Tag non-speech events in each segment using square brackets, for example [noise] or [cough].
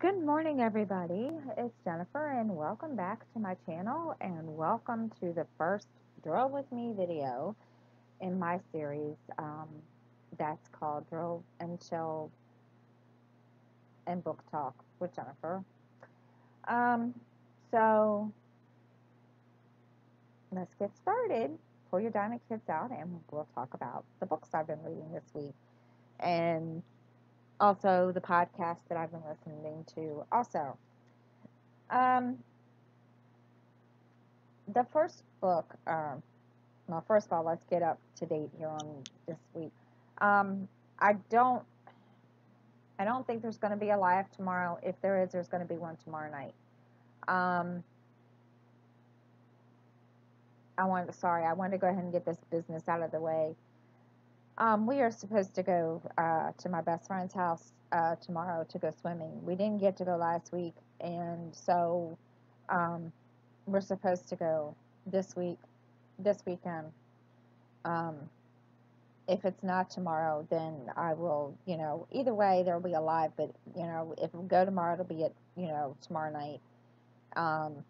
Good morning, everybody. It's Jennifer, and welcome back to my channel, and welcome to the first Drill With Me video in my series um, that's called Drill and Chill and Book Talk with Jennifer. Um, so, let's get started. Pull your diamond kits out, and we'll talk about the books I've been reading this week. And also the podcast that I've been listening to. Also, um, the first book, um, well, first of all, let's get up to date here on this week. Um, I don't, I don't think there's going to be a live tomorrow. If there is, there's going to be one tomorrow night. Um, I wanted, sorry, I wanted to go ahead and get this business out of the way. Um, we are supposed to go uh, to my best friend's house uh, tomorrow to go swimming. We didn't get to go last week, and so um, we're supposed to go this week, this weekend. Um, if it's not tomorrow, then I will, you know, either way, there'll be a live, but, you know, if we go tomorrow, it'll be at, you know, tomorrow night. Um,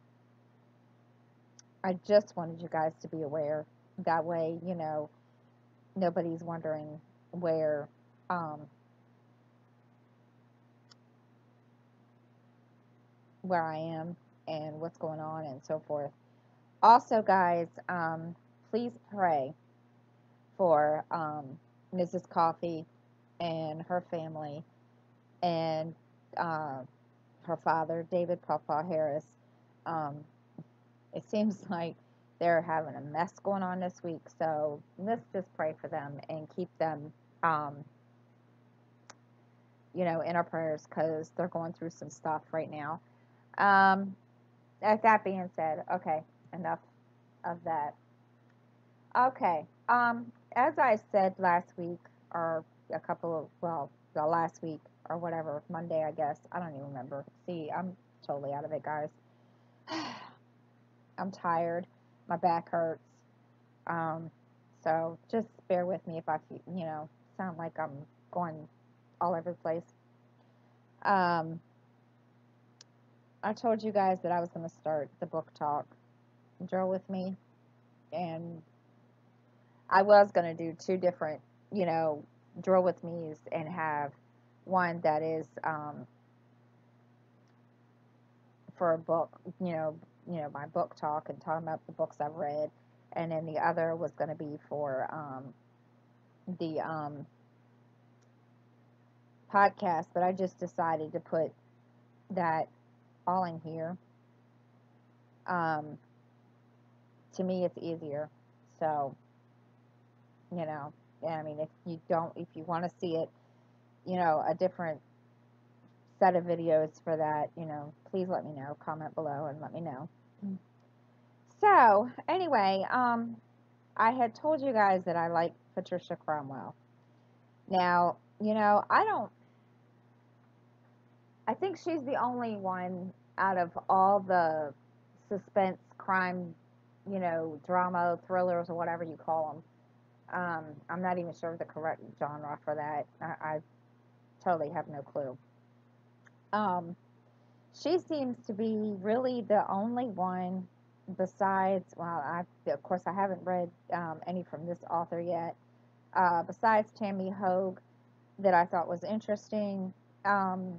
I just wanted you guys to be aware. That way, you know, nobody's wondering where um, where I am and what's going on and so forth. Also, guys, um, please pray for um, Mrs. Coffee and her family and uh, her father, David Papa Harris. Um, it seems [laughs] like they're having a mess going on this week, so let's just pray for them and keep them, um, you know, in our prayers because they're going through some stuff right now. Um, that being said, okay, enough of that. Okay, um, as I said last week, or a couple of, well, the last week, or whatever, Monday, I guess. I don't even remember. See, I'm totally out of it, guys. [sighs] I'm tired. My back hurts. Um, so just bear with me if I, you know, sound like I'm going all over the place. Um, I told you guys that I was going to start the book talk drill with me, and I was going to do two different, you know, drill with me's and have one that is um, for a book, you know, you know, my book talk and talking about the books I've read, and then the other was going to be for um, the um, podcast, but I just decided to put that all in here. Um, to me, it's easier. So, you know, I mean, if you don't, if you want to see it, you know, a different set of videos for that, you know, please let me know. Comment below and let me know. So, anyway, um, I had told you guys that I like Patricia Cornwell. Now, you know, I don't, I think she's the only one out of all the suspense, crime, you know, drama, thrillers, or whatever you call them. Um, I'm not even sure of the correct genre for that. I, I totally have no clue. Um, she seems to be really the only one besides, well, I, of course, I haven't read um, any from this author yet, uh, besides Tami Hoag, that I thought was interesting. Um,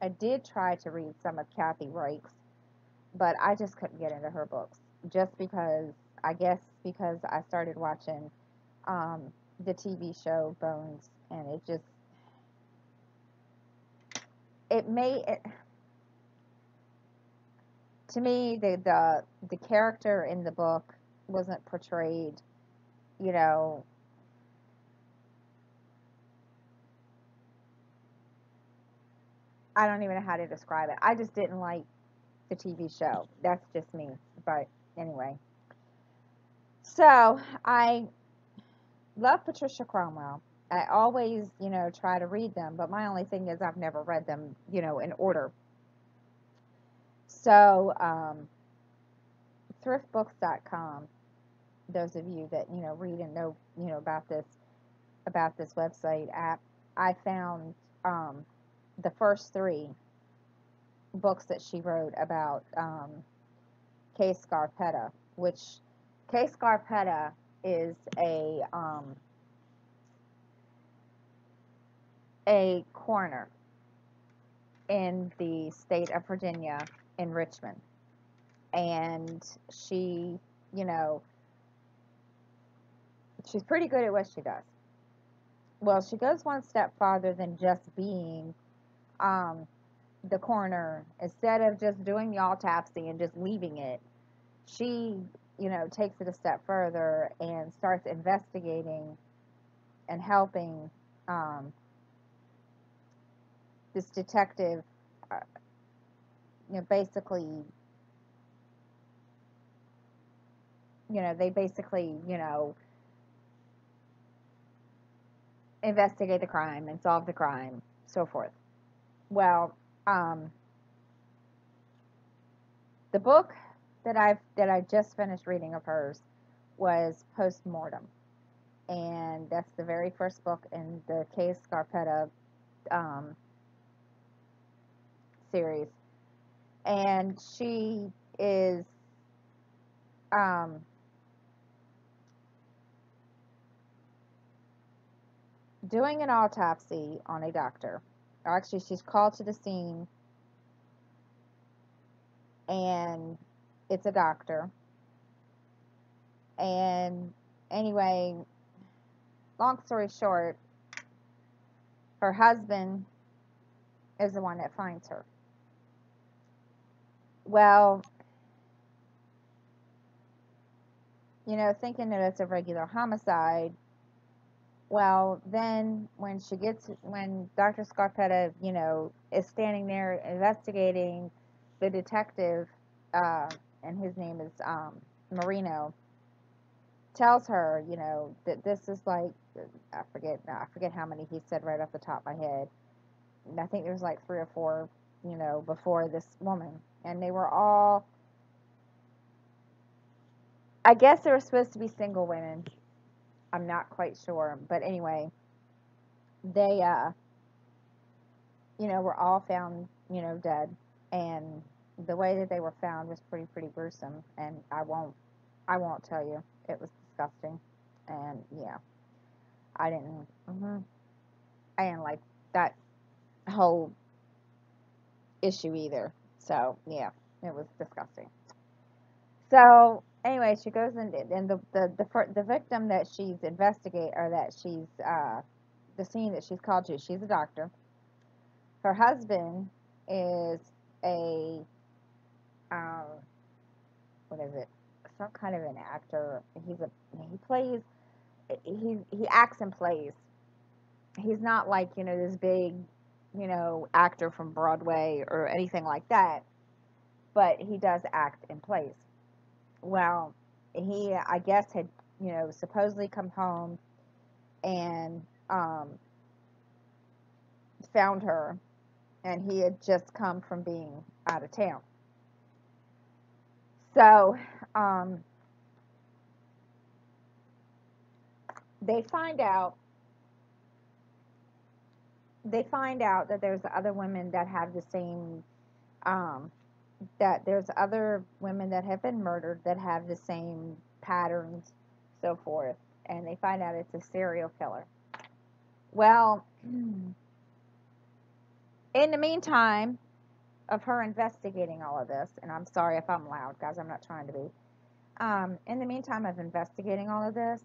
I did try to read some of Kathy Reichs, but I just couldn't get into her books just because, I guess, because I started watching um, the TV show Bones, and it just, it may, it, to me, the, the the character in the book wasn't portrayed, you know, I don't even know how to describe it. I just didn't like the TV show. That's just me. But anyway. So I love Patricia Cornwell. I always, you know, try to read them, but my only thing is I've never read them, you know, in order. So, um, thriftbooks.com, those of you that, you know, read and know, you know, about this, about this website app, I found, um, the first three books that she wrote about um, Kay Scarpetta, which Kay Scarpetta is a um, a coroner in the state of Virginia in Richmond, and she, you know, she's pretty good at what she does. Well, she goes one step farther than just being um, the coroner. Instead of just doing the autopsy and just leaving it, she, you know, takes it a step further and starts investigating and helping um, this detective, uh, you know, basically, you know, they basically, you know, investigate the crime and solve the crime, so forth. Well, um, the book that I've that I just finished reading of hers was Postmortem, and that's the very first book in the Kay Scarpetta um, series, and she is um, doing an autopsy on a doctor. Or actually, she's called to the scene, and it's a doctor. And anyway, long story short, her husband is the one that finds her. Well, you know, thinking that it's a regular homicide, well, then when she gets, when Dr. Scarpetta, you know, is standing there investigating the detective, uh, and his name is um, Marino, tells her, you know, that this is like, I forget, I forget how many he said right off the top of my head. I think there was like three or four, you know, before this woman, and they were all. I guess they were supposed to be single women. I'm not quite sure, but anyway, they uh you know were all found you know dead, and the way that they were found was pretty pretty gruesome, and I won't I won't tell you. It was disgusting, and yeah, I didn't mm-hmm, I didn't like that whole issue either. So yeah, it was disgusting. So anyway, she goes in, and the the the, the victim that she's investigate or that she's uh, the scene that she's called to. She's a doctor. Her husband is a um, what is it? Some kind of an actor. He's a he plays he he acts and plays. He's not like you know this big you know actor from Broadway or anything like that, but he does act in plays well, he, I guess, had, you know, supposedly come home and um, found her, and he had just come from being out of town. So, um, they find out they find out that there's other women that have the same um, that there's other women that have been murdered that have the same patterns, so forth, and they find out it's a serial killer. Well, in the meantime of her investigating all of this, and I'm sorry if I'm loud, guys, I'm not trying to be. Um, in the meantime of investigating all of this,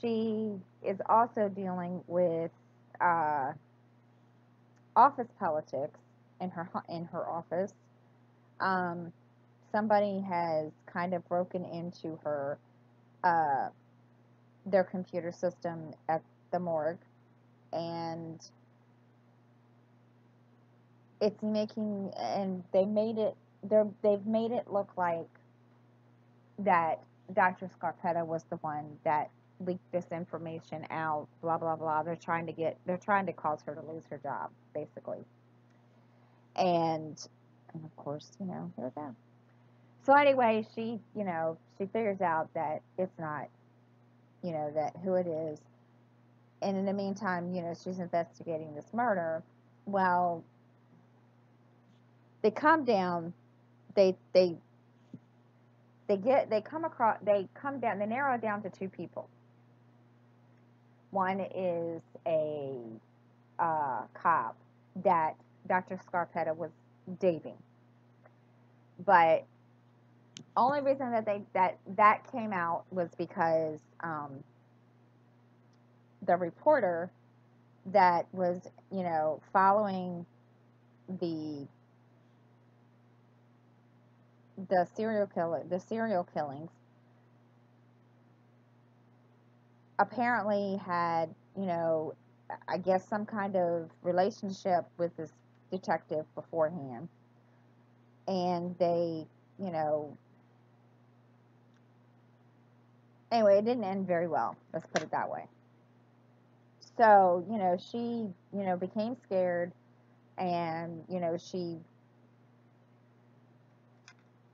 she is also dealing with uh, office politics in her in her office um, somebody has kind of broken into her uh, their computer system at the morgue and it's making and they made it they're they've made it look like that Dr. Scarpetta was the one that leaked this information out blah blah blah they're trying to get they're trying to cause her to lose her job basically and and of course, you know, here we go. So anyway, she, you know, she figures out that it's not, you know, that who it is. And in the meantime, you know, she's investigating this murder. Well, they come down, they they they get they come across they come down they narrow it down to two people. One is a uh, cop that Dr. Scarpetta was dating, but only reason that they that that came out was because um, the reporter that was you know following the the serial killer the serial killings apparently had you know I guess some kind of relationship with this detective beforehand and they you know anyway, it didn't end very well. Let's put it that way. So, you know, she, you know, became scared and, you know, she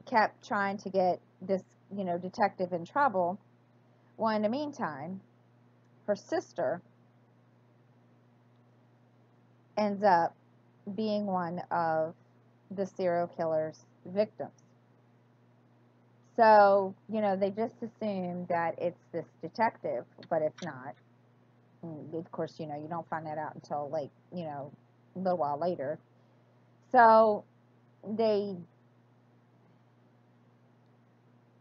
kept trying to get this, you know, detective in trouble. Well, in the meantime, her sister ends up being one of the serial killer's victims. So, you know, they just assume that it's this detective, but it's not. And of course, you know, you don't find that out until like, you know, a little while later. So they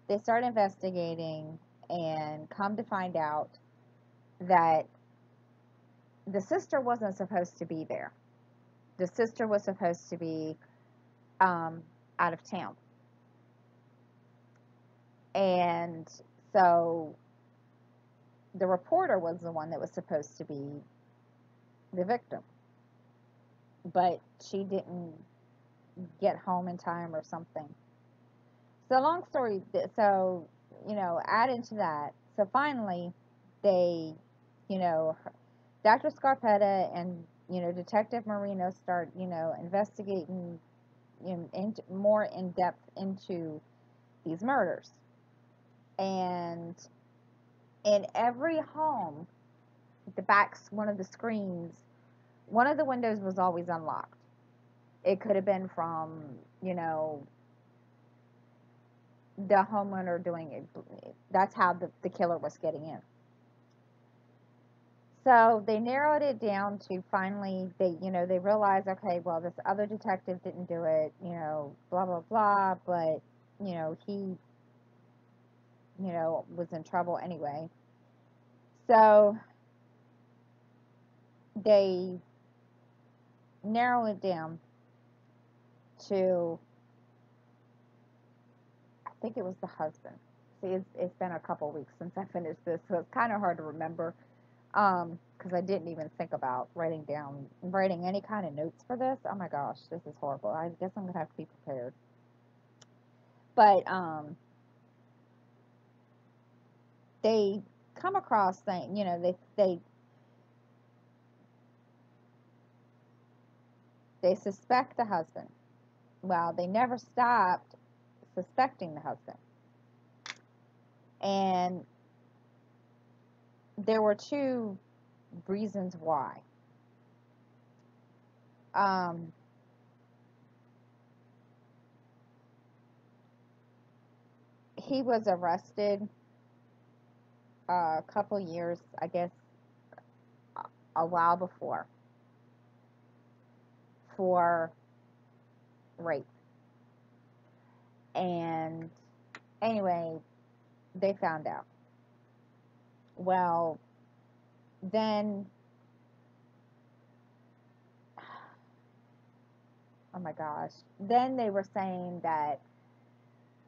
they start investigating and come to find out that the sister wasn't supposed to be there. The sister was supposed to be um, out of town. And so the reporter was the one that was supposed to be the victim. But she didn't get home in time or something. So, long story, so, you know, add into that. So, finally, they, you know, Dr. Scarpetta and, you know, Detective Marino start, you know, investigating in, in, more in depth into these murders and in every home, the back one of the screens, one of the windows was always unlocked. It could have been from, you know, the homeowner doing it. That's how the, the killer was getting in. So they narrowed it down to finally they, you know, they realized, okay, well, this other detective didn't do it, you know, blah blah blah, but you know, he you know, was in trouble anyway. So they narrow it down to, I think it was the husband. See, it's, it's been a couple weeks since I finished this, so it's kind of hard to remember because um, I didn't even think about writing down, writing any kind of notes for this. Oh my gosh, this is horrible. I guess I'm to have to be prepared. But, um, they come across things, you know, they they they suspect the husband. Well, they never stopped suspecting the husband. And there were two reasons why. Um, he was arrested a couple years, I guess, a while before for rape. And anyway, they found out. Well, then, [sighs] oh my gosh, then they were saying that,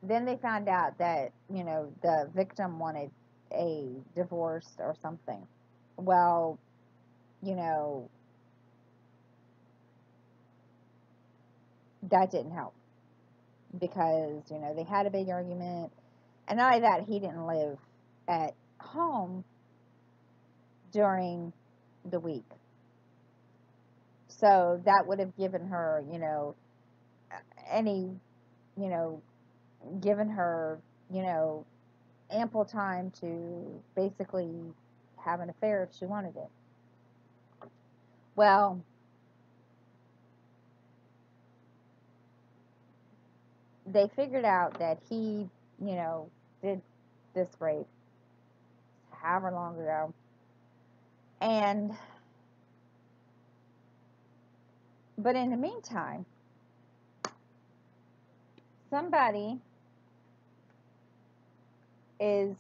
then they found out that, you know, the victim wanted a divorce or something. Well, you know, that didn't help because, you know, they had a big argument. And not only that, he didn't live at home during the week. So that would have given her, you know, any, you know, given her, you know, ample time to basically have an affair if she wanted it. Well, they figured out that he, you know, did this rape however long ago. And, but in the meantime, somebody is,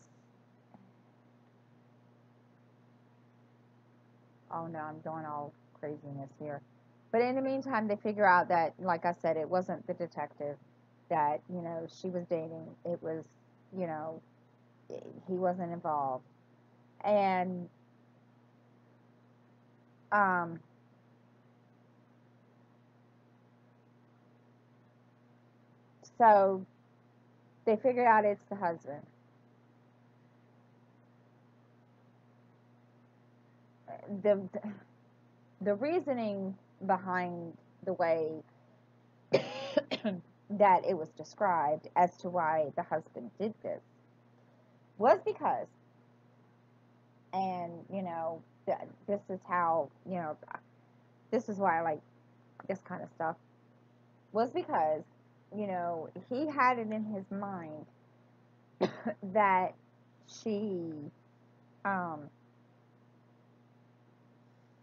oh no, I'm doing all craziness here. But in the meantime, they figure out that, like I said, it wasn't the detective that, you know, she was dating. It was, you know, he wasn't involved. And, um, so they figured out it's the husband. The, the reasoning behind the way [coughs] that it was described as to why the husband did this was because, and you know, th- this is how, you know, this is why I like this kind of stuff, was because, you know, he had it in his mind [coughs] that she, um,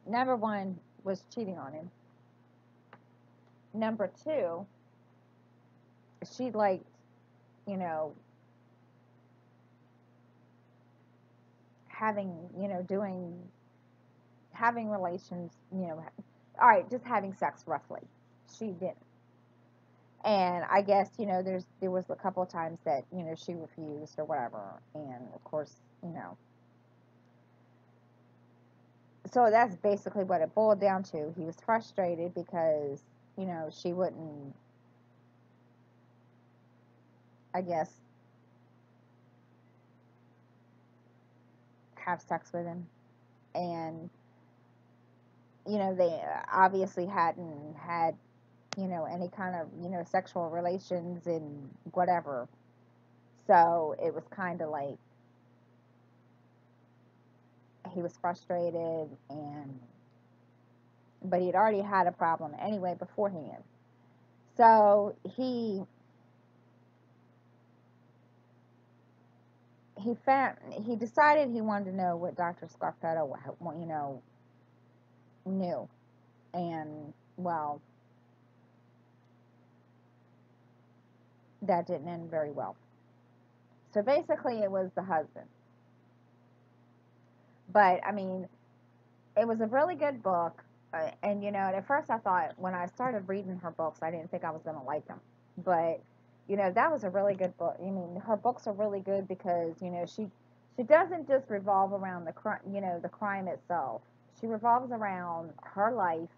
number one, was cheating on him. Number two, she liked, you know, having, you know, doing, having relations, you know, all right, just having sex roughly. She didn't. And I guess, you know, there's, there was a couple of times that, you know, she refused or whatever. And of course, you know, so that's basically what it boiled down to. He was frustrated because, you know, she wouldn't, I guess, have sex with him. And, you know, they obviously hadn't had, you know, any kind of, you know, sexual relations and whatever. So it was kind of like, he was frustrated and but he'd already had a problem anyway beforehand. So he he found he decided he wanted to know what Dr. Scarpetta you know knew, and well, that didn't end very well. So basically, it was the husband but I mean, it was a really good book. Uh, and you know, at first I thought when I started reading her books, I didn't think I was going to like them. But you know, that was a really good book. I mean, her books are really good because you know she she doesn't just revolve around the crime, you know, the crime itself. She revolves around her life,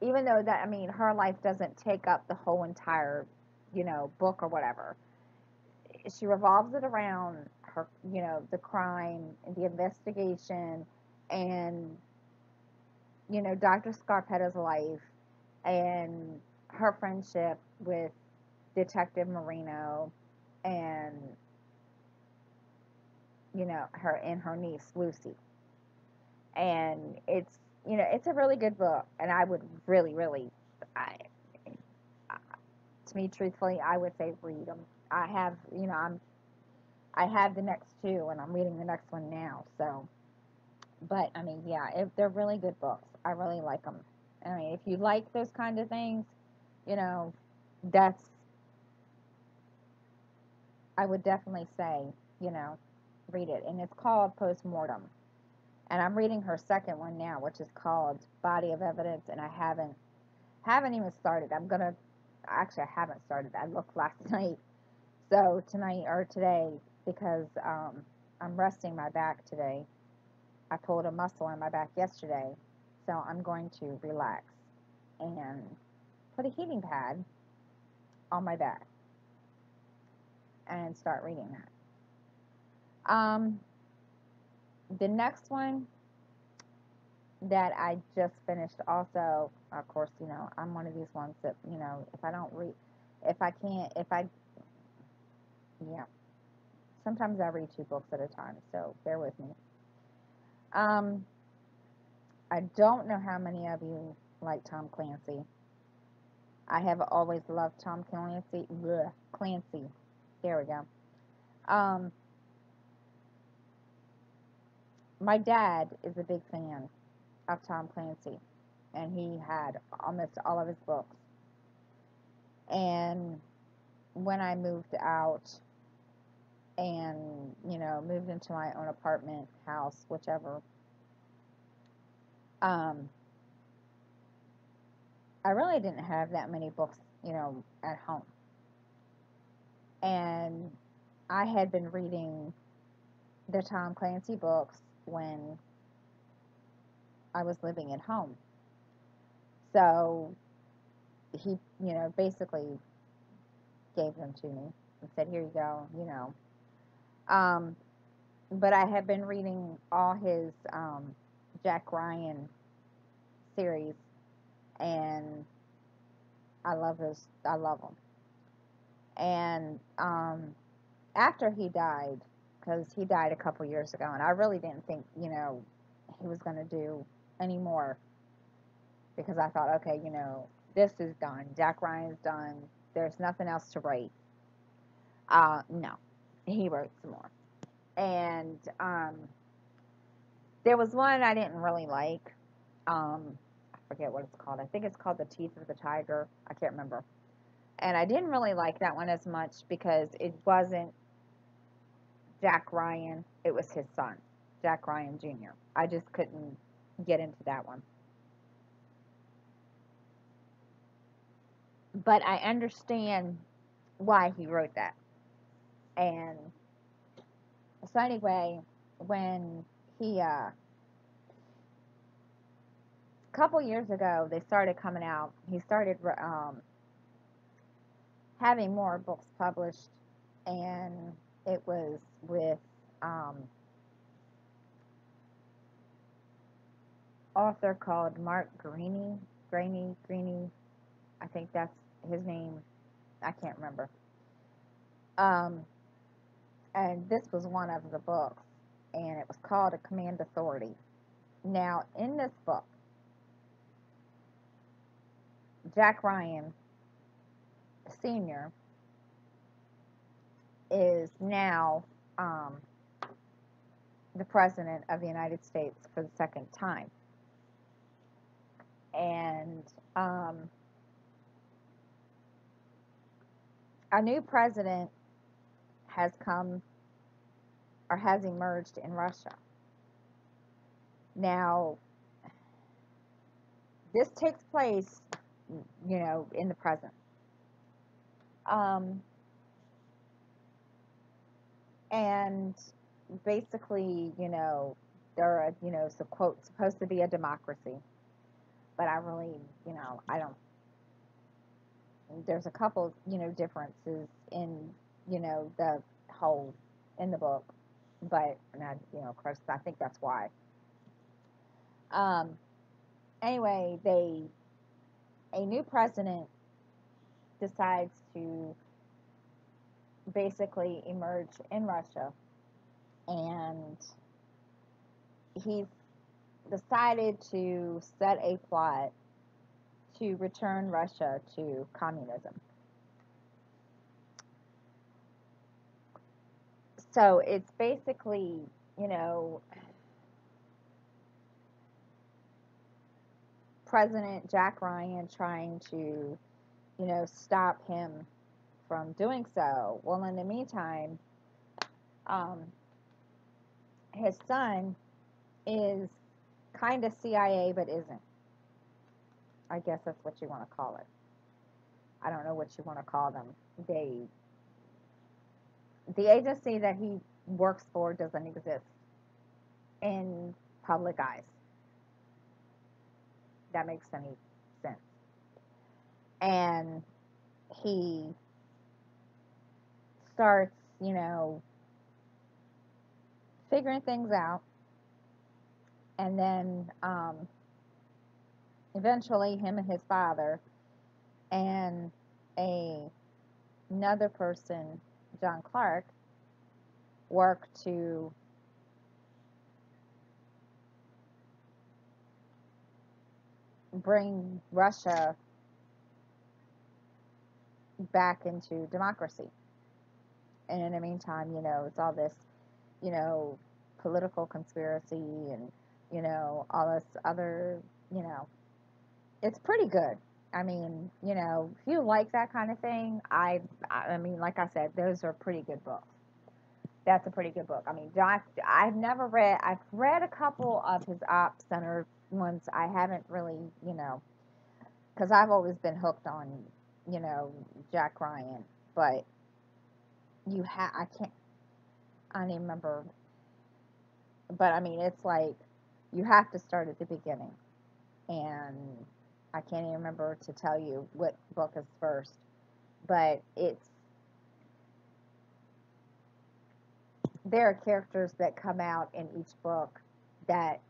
even though that I mean, her life doesn't take up the whole entire, you know, book or whatever. She revolves it around her, you know, the crime, and the investigation, and you know, Dr. Scarpetta's life and her friendship with Detective Marino and you know, her and her niece Lucy. And it's you know, it's a really good book and I would really really I to me truthfully, I would say read them. I have, you know, I'm I have the next two, and I'm reading the next one now. So, but I mean, yeah, if they're really good books. I really like them. I mean, if you like those kind of things, you know, that's I would definitely say, you know, read it. And it's called Postmortem. And I'm reading her second one now, which is called Body of Evidence, and I haven't haven't even started. I'm gonna actually I haven't started. I looked last [laughs] night. So tonight or today, because um, I'm resting my back today. I pulled a muscle in my back yesterday, so I'm going to relax and put a heating pad on my back and start reading that. Um, the next one that I just finished also, of course, you know, I'm one of these ones that, you know, if I don't read, if I can't, if I, yeah, sometimes I read two books at a time, so bear with me. Um, I don't know how many of you like Tom Clancy. I have always loved Tom Clancy. Bleh, Clancy. There we go. Um, my dad is a big fan of Tom Clancy, and he had almost all of his books. And when I moved out and, you know, moved into my own apartment, house, whichever, um, I really didn't have that many books, you know, at home. And I had been reading the Tom Clancy books when I was living at home. So he, you know, basically gave them to me and said, "Here you go," you know. Um, but I have been reading all his um, Jack Ryan series, and I love his. I love them. And um, after he died, because he died a couple years ago, and I really didn't think, you know, he was going to do any more because I thought, okay, you know, this is done. Jack Ryan's done. There's nothing else to write. Uh, no, he wrote some more. And um, there was one I didn't really like. Um, I forget what it's called. I think it's called The Teeth of the Tiger. I can't remember. And I didn't really like that one as much because it wasn't Jack Ryan, it was his son, Jack Ryan Jr. I just couldn't get into that one. But I understand why he wrote that. And so, anyway, when he, uh, a couple years ago, they started coming out, he started um, having more books published, and it was with um, author called Mark Greaney, Greaney, Greaney, I think that's his name. I can't remember. Um, and this was one of the books, and it was called A Command Authority. Now, in this book, Jack Ryan Sr. is now um, the President of the United States for the second time. And um, a new president has come or has emerged in Russia. Now, this takes place, you know, in the present. Um, and basically, you know, they're, a, you know, so quote, supposed to be a democracy. But I really, you know, I don't. There's a couple, you know, differences in, you know, the whole in the book, but and I, you know, of course, I think that's why. Um. Anyway, they a new president decides to basically emerge in Russia and he's decided to set a plot to return Russia to communism. So it's basically, you know, President Jack Ryan trying to, you know, stop him from doing so. Well, in the meantime, um, his son is kind of CIA but isn't. I guess that's what you want to call it. I don't know what you want to call them. They the agency that he works for doesn't exist in public eyes. That makes any. And he starts, you know, figuring things out. And then um, eventually, him and his father and a another person, John Clark, work to bring Russia back into democracy. And in the meantime, you know, it's all this, you know, political conspiracy and, you know, all this other, you know, it's pretty good. I mean, you know, if you like that kind of thing, I, I mean, like I said, those are pretty good books. That's a pretty good book. I mean, Doc, I've never read, I've read a couple of his op center ones. I haven't really, you know, because I've always been hooked on, you know, Jack Ryan, but you have, I can't, I don't remember, but I mean, it's like you have to start at the beginning, and I can't even remember to tell you what book is first, but it's there are characters that come out in each book that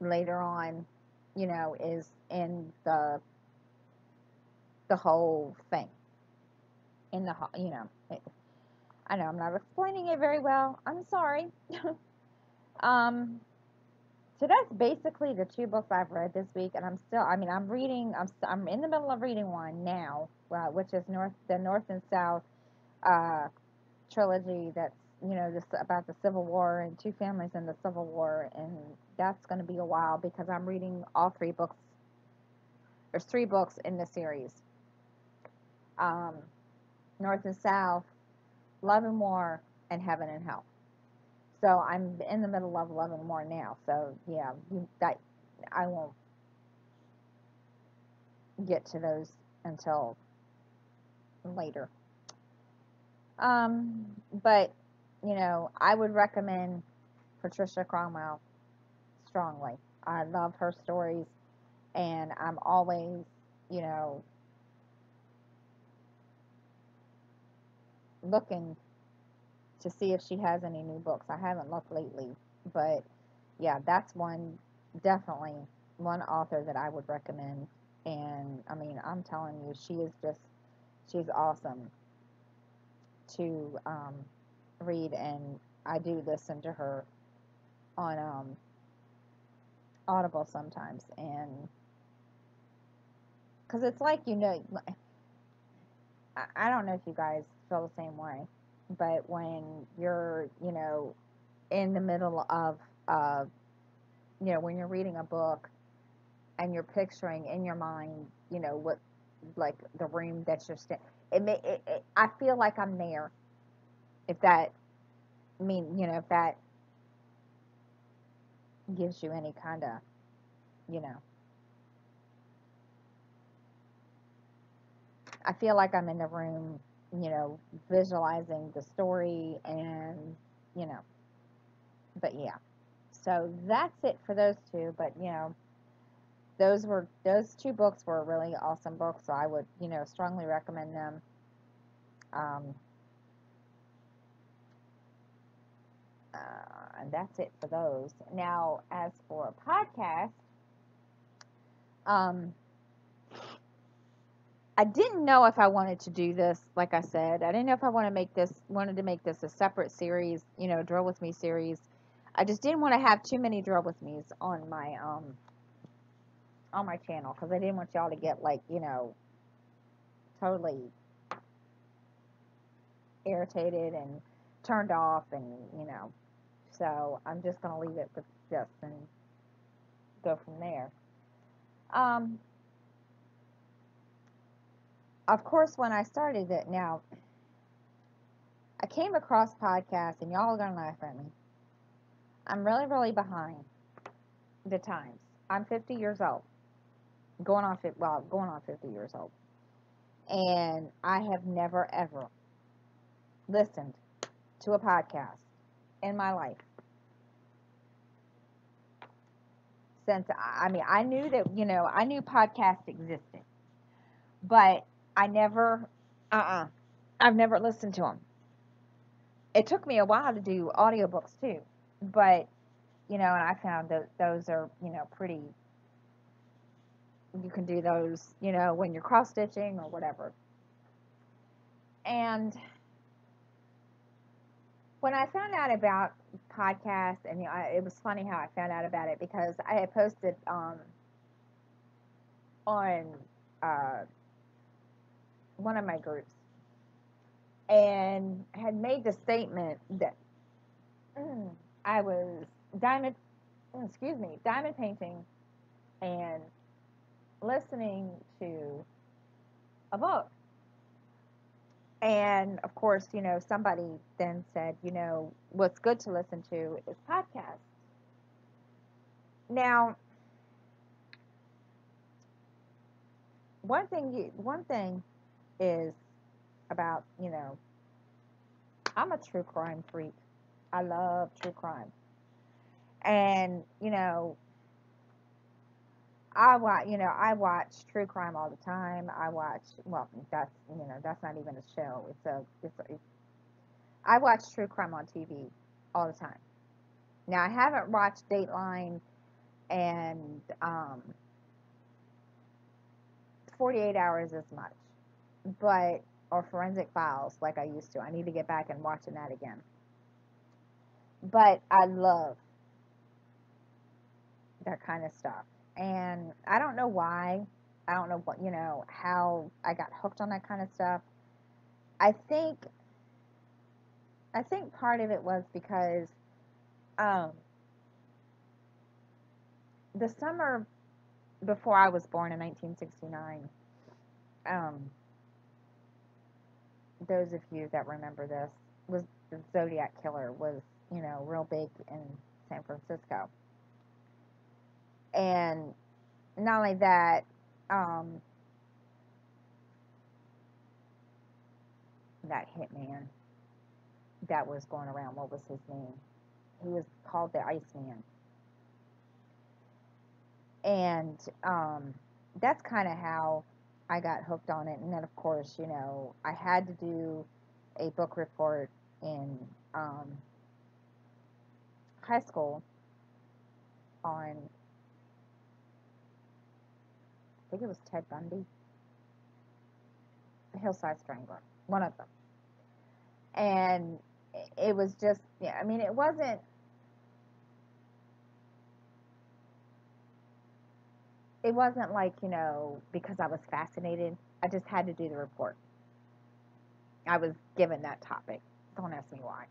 later on, you know, is in the the whole thing. In the you know, I know I'm not explaining it very well. I'm sorry. [laughs] um, so that's basically the two books I've read this week, and I'm still. I mean, I'm reading. I'm I'm in the middle of reading one now, uh, which is North the North and South uh, trilogy. That's you know just about the Civil War and two families in the Civil War, and that's going to be a while because I'm reading all three books. There's three books in the series. Um, North and South, Love and War, and Heaven and Hell. So I'm in the middle of Love and War now. So yeah, you, that I won't get to those until later. Um, but you know, I would recommend Patricia Cornwell strongly. I love her stories, and I'm always, you know, looking to see if she has any new books. I haven't looked lately, but yeah, that's one definitely one author that I would recommend. And I mean, I'm telling you, she is just she's awesome to um, read, and I do listen to her on um, Audible sometimes, and because it's like you know, I, don't know if you guys feel the same way, but when you're you know in the middle of uh, you know when you're reading a book and you're picturing in your mind you know what like the room that you're staying it may it, it, i feel like i'm there if that I mean you know if that gives you any kind of you know i feel like i'm in the room you know visualizing the story and you know but yeah. So that's it for those two but you know those were those two books were really awesome books so i would you know strongly recommend them. Um, uh, and that's it for those. Now as for a podcast um, I didn't know if I wanted to do this, like I said. I didn't know if I want to make this wanted to make this a separate series, you know, drill with me series. I just didn't want to have too many drill with me's on my um on my channel because I didn't want y'all to get like, you know, totally irritated and turned off and, you know. So I'm just gonna leave it with this and go from there. Um of course, when I started it, now I came across podcasts, and y'all are gonna laugh at me. I'm really, really behind the times. I'm 50 years old, going on well, going on 50 years old, and I have never ever listened to a podcast in my life since I mean I knew that you know I knew podcasts existed, but I never, uh uh-uh, uh, i have never listened to them. It took me a while to do audiobooks too, but, you know, and I found that those are, you know, pretty, you can do those, you know, when you're cross stitching or whatever. And when I found out about podcasts, and you know, it was funny how I found out about it because I had posted um, on uh, one of my groups and had made the statement that I was diamond, excuse me, diamond painting and listening to a book. And of course, you know, somebody then said, you know, what's good to listen to is podcasts. Now, one thing you, one thing is about, you know, I'm a true crime freak. I love true crime. And, you know, I watch, you know, I watch true crime all the time. I watch, well, that's, you know, that's not even a show. It's a, it's a, I watch true crime on TV all the time. Now, I haven't watched Dateline and um, 48 Hours as much, but, or Forensic Files like I used to. I need to get back and watching that again. But I love that kind of stuff and I don't know why. I don't know what, you know, how I got hooked on that kind of stuff. I think I think part of it was because um, the summer before I was born in 1969, um, those of you that remember this, was the Zodiac Killer was, you know, real big in San Francisco and not only that, um, that hitman that was going around, what was his name? He was called the Iceman. And um, that's kind of how I got hooked on it. And then, of course, you know, I had to do a book report in um, high school on I think it was Ted Bundy, the Hillside Strangler, one of them. And it was just, yeah, I mean, it wasn't. It wasn't like, you know, because I was fascinated. I just had to do the report. I was given that topic. Don't ask me why.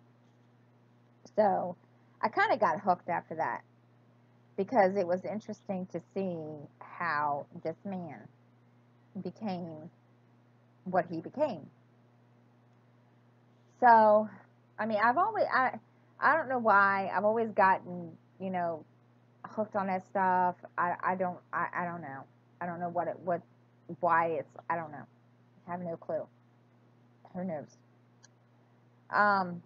So I kind of got hooked after that because it was interesting to see how this man became what he became. So, I mean, I've always I I don't know why I've always gotten you know hooked on that stuff. I I don't I, I don't know I don't know what it what why it's I don't know I have no clue. Who knows? Um,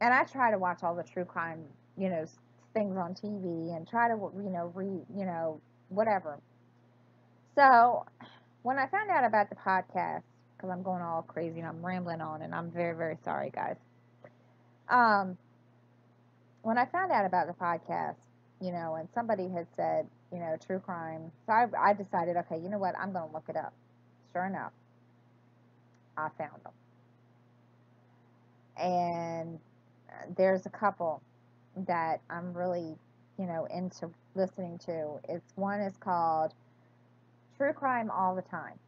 and I try to watch all the true crime you know things on TV and try to you know read you know whatever. So when I found out about the podcast, because I'm going all crazy and I'm rambling on, and I'm very very sorry, guys. Um, when I found out about the podcast, you know, and somebody had said, you know, true crime, so I, I decided, okay, you know what, I'm going to look it up. Sure enough, I found them, and uh, there's a couple that I'm really, you know, into listening to. It's one is called True Crime All the Time.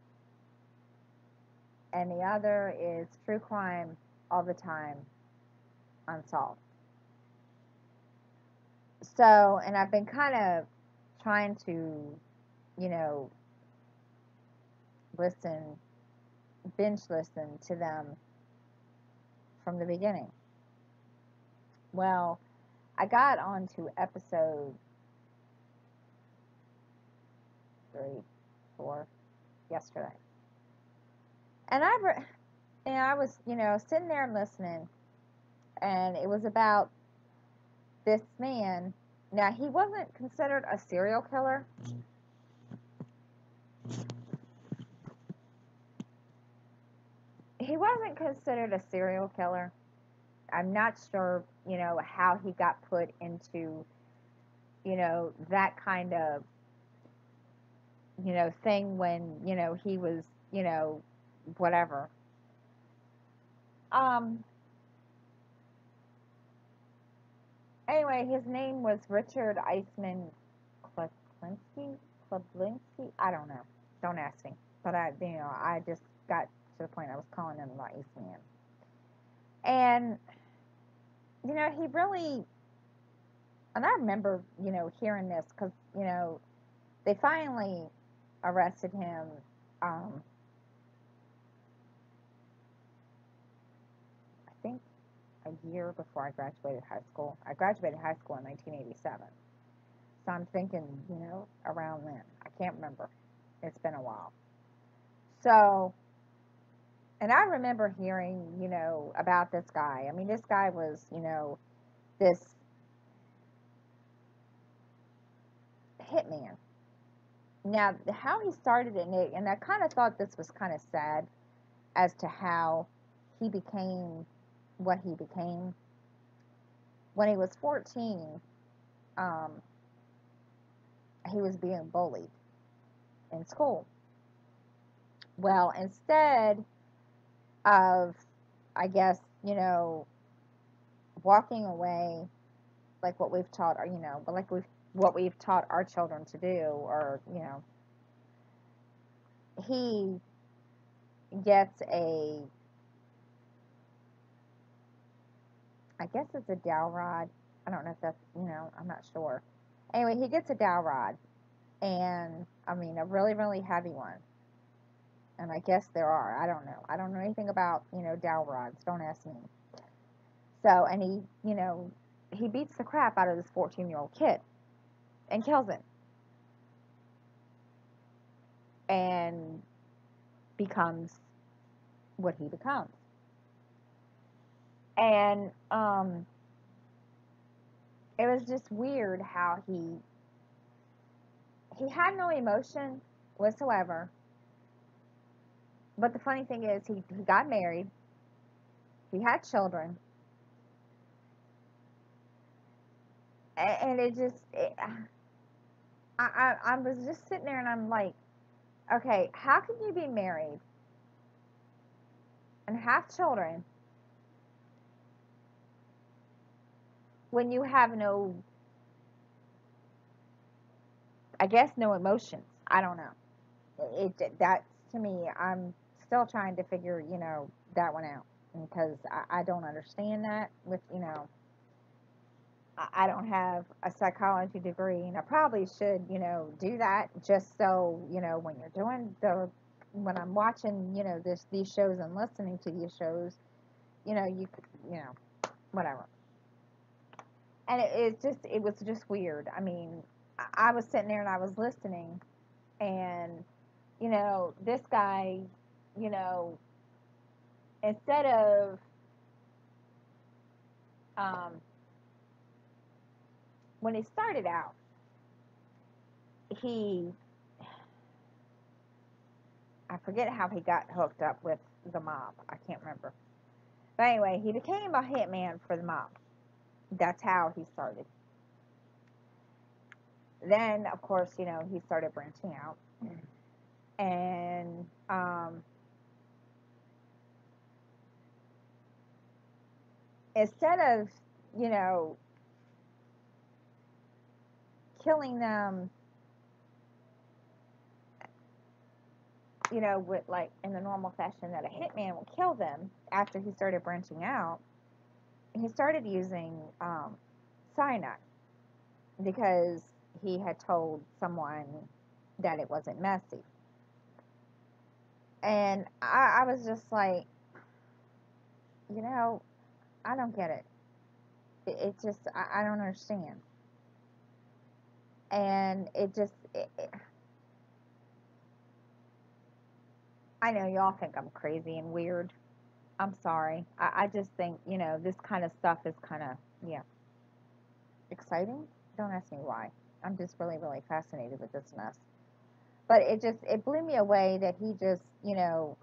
And the other is True Crime All the Time Unsolved. So, and I've been kind of trying to, you know, listen, binge listen to them from the beginning. Well, I got onto episode three, four yesterday. And I, re- and I was, you know, sitting there and listening, and it was about this man. Now, he wasn't considered a serial killer. He wasn't considered a serial killer I'm not sure, you know, how he got put into, you know, that kind of, you know, thing when, you know, he was, you know, whatever. Um, anyway, his name was Richard Iceman Kleplinski. Kleplinski? I don't know. Don't ask me. but I, you know, I just got to the point I was calling him the Iceman. And, you know, he really, and I remember, you know, hearing this because, you know, they finally arrested him. Um, I think a year before I graduated high school. I graduated high school in 1987. So I'm thinking, you know, around then. I can't remember. It's been a while. So, and I remember hearing, you know, about this guy. I mean, this guy was, you know, this hitman. Now, how he started it, and, and I kind of thought this was kind of sad as to how he became what he became. When he was 14, um, he was being bullied in school. Well, instead of, I guess, you know, walking away like what we've taught, you know, like we've what we've taught our children to do, or you know, he gets a, I guess it's a dowel rod. I don't know if that's, you know, I'm not sure. Anyway, he gets a dowel rod, and I mean a really, really heavy one. And I guess there are. I don't know. I don't know anything about you know dowel rods. Don't ask me. So, and he, you know, he beats the crap out of this 14 year old kid and kills him. And becomes what he becomes. And um, it was just weird how he he had no emotion whatsoever. But the funny thing is, he, he got married. He had children. and it just it, I, I I was just sitting there and I'm like, okay, how can you be married and have children when you have no I guess no emotions. I don't know. It, that's to me. I'm still trying to figure you know that one out because I, I don't understand that with you know I don't have a psychology degree, and I probably should, you know, do that just so, you know, when you're doing the, when I'm watching, you know, this these shows and listening to these shows, you know, you you know, whatever. And it, it just, it was just weird. I mean, I, was sitting there and I was listening, and, you know, this guy, you know, instead of, um, when he started out, he I forget how he got hooked up with the mob. I can't remember. But anyway, he became a hitman for the mob. That's how he started. Then, of course, you know, he started branching out. And um, instead of, you know, killing them you know with like in the normal fashion that a hitman will kill them after he started branching out he started using um, cyanide because he had told someone that it wasn't messy and I, I was just like you know i don't get it it, it just I, I don't understand and it just it, it, I know y'all think I'm crazy and weird. I'm sorry. I, I just think you know this kind of stuff is kind of yeah exciting. Don't ask me why. I'm just really really fascinated with this mess. But it just it blew me away that he just you know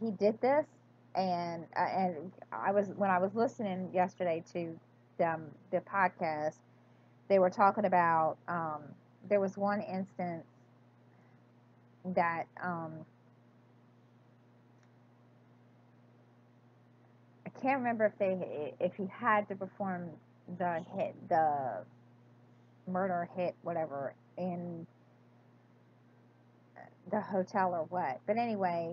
he did this and uh, and I was when I was listening yesterday to um, the podcast they were talking about um, there was one instance that um, can't remember if they if he had to perform the hit the murder hit whatever in the hotel or what. But anyway,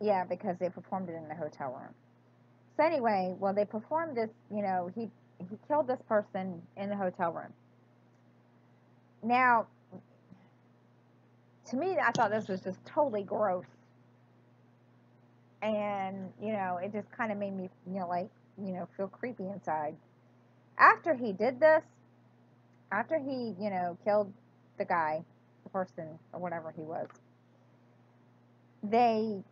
yeah, because they performed it in the hotel room. So anyway, well, they performed this. You know, he he killed this person in the hotel room. Now, to me, I thought this was just totally gross, and you know, it just kind of made me, you know, like you know, feel creepy inside. After he did this, after he, you know, killed the guy, the person, or whatever he was, they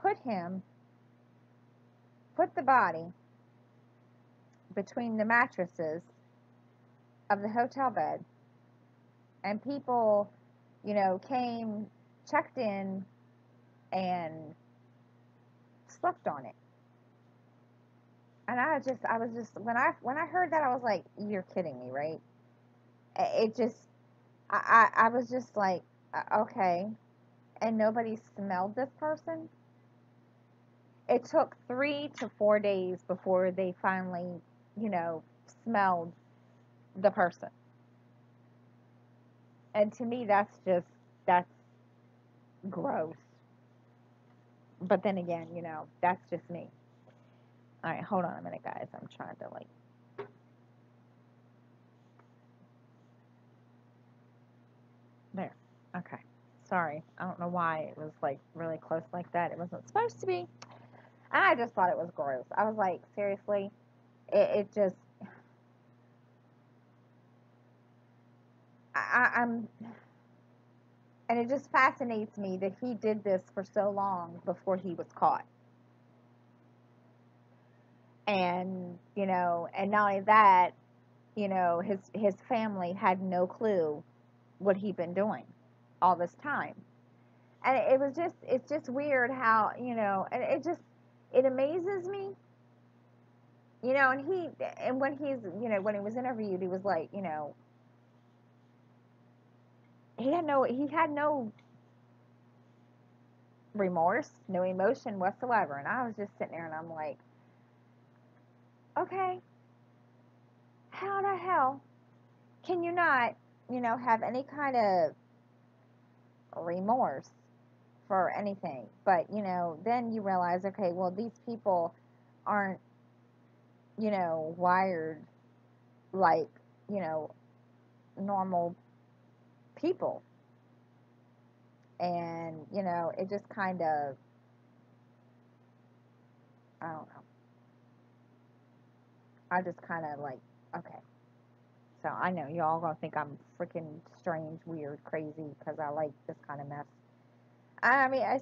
put him, put the body between the mattresses of the hotel bed, and people, you know, came, checked in, and slept on it. And I just, I was just when I when I heard that, I was like, "You're kidding me, right?" It just, I, I, I was just like, uh, okay. And nobody smelled this person. It took three to four days before they finally, you know, smelled the person. And to me, that's just, that's gross. But then again, you know, that's just me. All right, hold on a minute, guys. I'm trying to like. There. Okay. Sorry. I don't know why it was like really close like that. It wasn't supposed to be. And I just thought it was gross. I was like, seriously? It, it just. I, I'm. And it just fascinates me that he did this for so long before he was caught. And, you know, and not only that, you know, his his family had no clue what he'd been doing all this time. And it was just it's just weird how, you know, and it just it amazes me. You know, and he and when he's, you know, when he was interviewed, he was like, you know, he had no he had no remorse, no emotion whatsoever. And I was just sitting there and I'm like, okay, how the hell can you not, you know, have any kind of remorse for anything? But, you know, then you realize, okay, well, these people aren't, you know, wired like, you know, normal people. And, you know, it just kind of, I don't know. I just kind of like, okay. So I know y'all gonna think I'm freaking strange, weird, crazy because I like this kind of mess. I mean, I,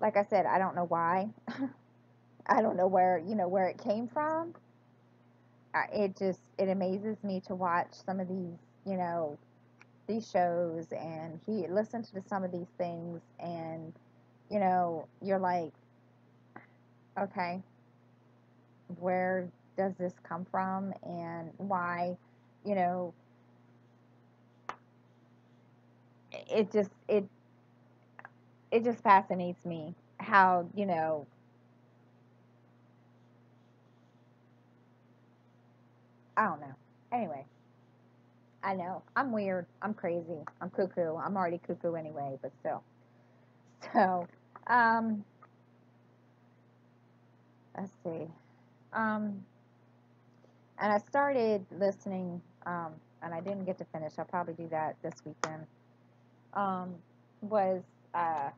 like I said, I don't know why. [laughs] I don't know where you know where it came from. it just it amazes me to watch some of these you know these shows and he listened to some of these things and you know you're like okay where does this come from and why, you know, it just it it just fascinates me how, you know, I don't know. Anyway, I know. I'm weird. I'm crazy. I'm cuckoo. I'm already cuckoo anyway, but still. [laughs] So, um, let's see. Um, and I started listening, um, and I didn't get to finish. I'll probably do that this weekend. Um, was uh,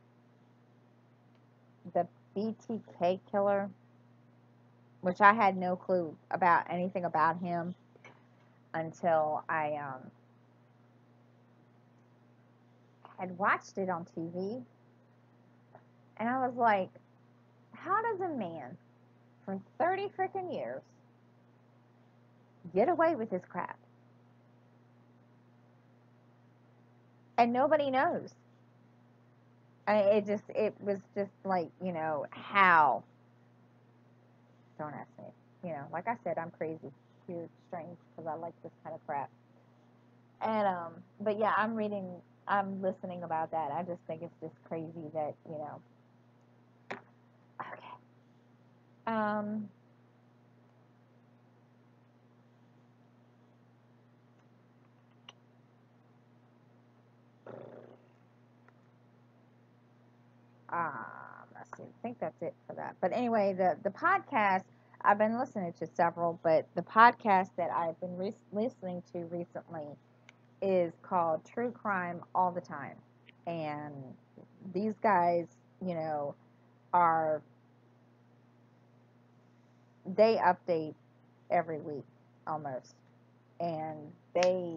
the BTK killer, which I had no clue about anything about him until I um, had watched it on TV. And I was like, how does a man for 30 freaking years get away with this crap. And nobody knows. I mean, it just, it was just like, you know, how? Don't ask me. You know, like I said, I'm crazy, weird, strange, because I like this kind of crap. And um, but yeah, I'm reading, I'm listening about that. I just think it's just crazy that you know. Okay. Um. Um, I think that's it for that. But anyway, the the podcast I've been listening to several, but the podcast that I've been re- listening to recently is called True Crime All the Time, and these guys, you know, are they update every week almost, and they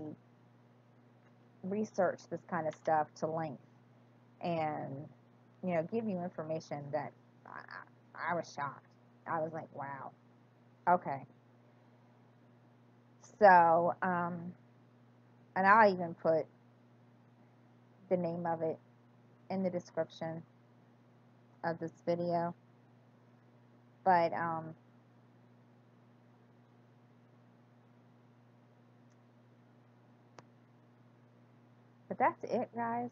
research this kind of stuff to length and you know give you information that I, I was shocked i was like wow. Okay. So um and i'll even put the name of it in the description of this video. But um but that's it guys.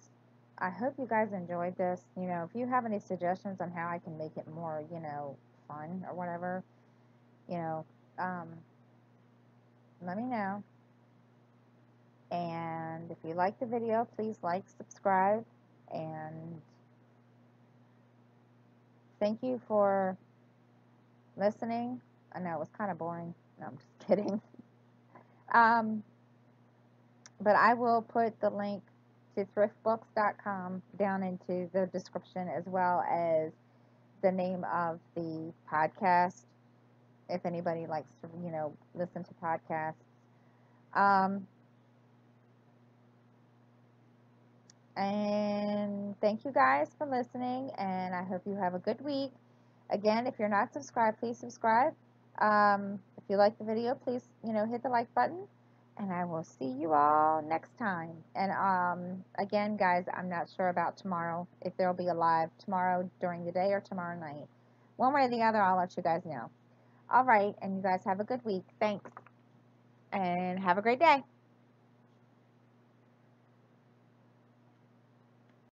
I hope you guys enjoyed this. You know, if you have any suggestions on how I can make it more, you know, fun or whatever, you know, um, let me know. And if you like the video, please like, subscribe, and thank you for listening. I know it was kind of boring. No, I'm just [laughs] kidding. um, but I will put the link to thriftbooks.com down into the description as well as the name of the podcast if anybody likes to you know listen to podcasts. Um, and thank you guys for listening and i hope you have a good week. Again if you're not subscribed please subscribe. Um, if you like the video please you know hit the like button and I will see you all next time. And um, again, guys, I'm not sure about tomorrow, if there will be a live tomorrow during the day or tomorrow night. One way or the other, I'll let you guys know. All right, and you guys have a good week. Thanks, and have a great day.